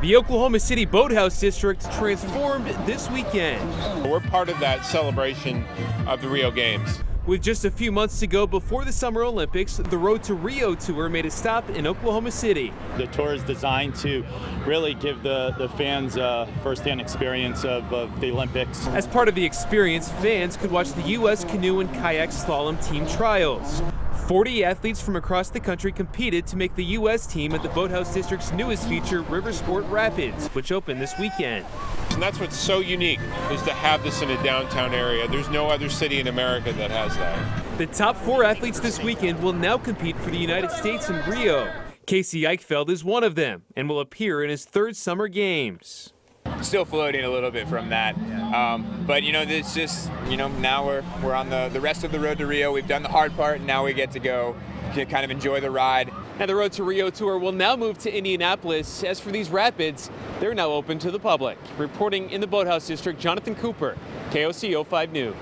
The Oklahoma City Boathouse District transformed this weekend. We're part of that celebration of the Rio Games. With just a few months to go before the Summer Olympics, the Road to Rio tour made a stop in Oklahoma City. The tour is designed to really give the, the fans a firsthand experience of, of the Olympics. As part of the experience, fans could watch the U.S. canoe and kayak slalom team trials. 40 athletes from across the country competed to make the U.S. team at the Boathouse District's newest feature, River Sport Rapids, which opened this weekend. And that's what's so unique, is to have this in a downtown area. There's no other city in America that has that. The top four athletes this weekend will now compete for the United States in Rio. Casey Eichfeld is one of them and will appear in his third Summer Games still floating a little bit from that. Um, but you know, it's just you know now we're we're on the the rest of the road to Rio. We've done the hard part, and now we get to go to kind of enjoy the ride. And the Road to Rio tour will now move to Indianapolis. As for these rapids, they're now open to the public. Reporting in the Boathouse District, Jonathan Cooper, KOCO 5 News.